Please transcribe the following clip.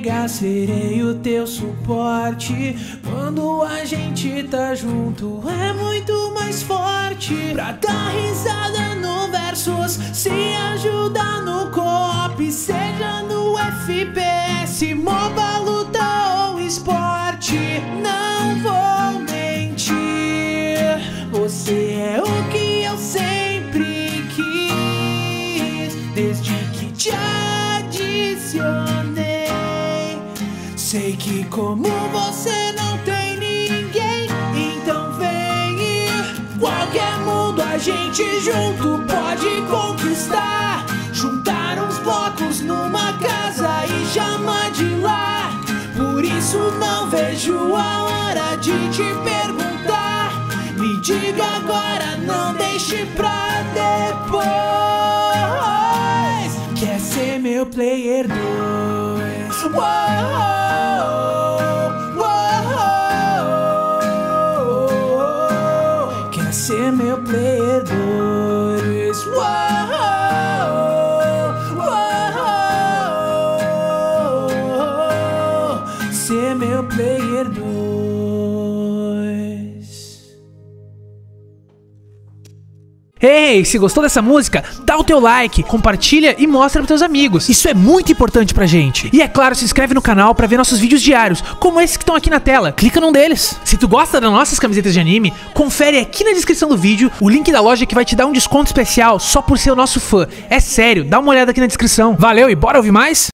negar, serei o teu suporte. Quando a gente tá junto, é muito mais forte. Pra dar risada no versos, se ajudar no co-op, seja no FPS, MOBA, Sei que como você não tem ninguém, então vem qualquer mundo a gente junto pode conquistar. Juntar uns blocos numa casa e chamar de lá. Por isso não vejo a hora de te perguntar. Me diga agora, não deixe pra depois. Quer ser meu player 2? Ser meu player 2? Ser meu player 2. Ei, se gostou dessa música, dá o teu like, compartilha e mostra pros teus amigos. Isso é muito importante pra gente. E é claro, se inscreve no canal pra ver nossos vídeos diários, como esses que estão aqui na tela. Clica num deles. Se tu gosta das nossas camisetas de anime, confere aqui na descrição do vídeo o link da loja que vai te dar um desconto especial só por ser o nosso fã. É sério, dá uma olhada aqui na descrição. Valeu e bora ouvir mais?